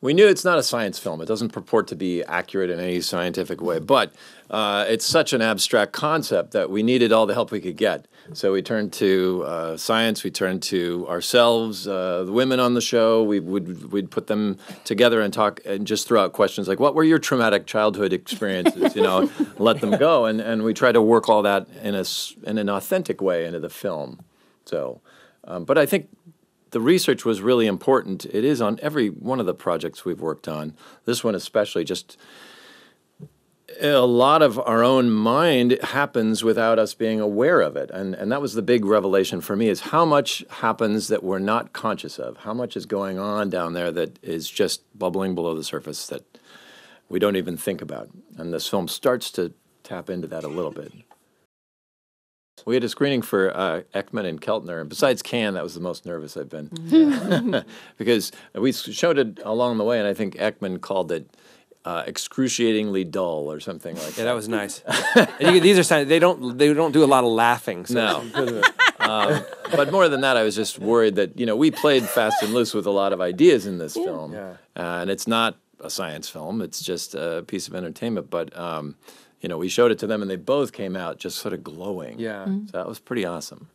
we knew it's not a science film. It doesn't purport to be accurate in any scientific way, but uh, it's such an abstract concept that we needed all the help we could get. So we turned to uh, science. We turned to ourselves, uh, the women on the show. We would we'd put them together and talk and just throw out questions like, "What were your traumatic childhood experiences?" You know, let them go, and and we try to work all that in a in an authentic way into the film. So, um, but I think the research was really important. It is on every one of the projects we've worked on. This one especially, just a lot of our own mind happens without us being aware of it. And and that was the big revelation for me is how much happens that we're not conscious of. How much is going on down there that is just bubbling below the surface that we don't even think about. And this film starts to tap into that a little bit. We had a screening for uh, Ekman and Keltner, and besides Cannes, that was the most nervous I've been because we showed it along the way, and I think Ekman called it uh, excruciatingly dull or something like Yeah, that. that was nice. And you- these are signs they don't they don't do a lot of laughing. So No. um, but more than that, I was just worried that you know we played fast and loose with a lot of ideas in this film, Yeah. uh, and it's not a science film; it's just a piece of entertainment. But um, you know, we showed it to them, and they both came out just sort of glowing. Yeah. so that was pretty awesome.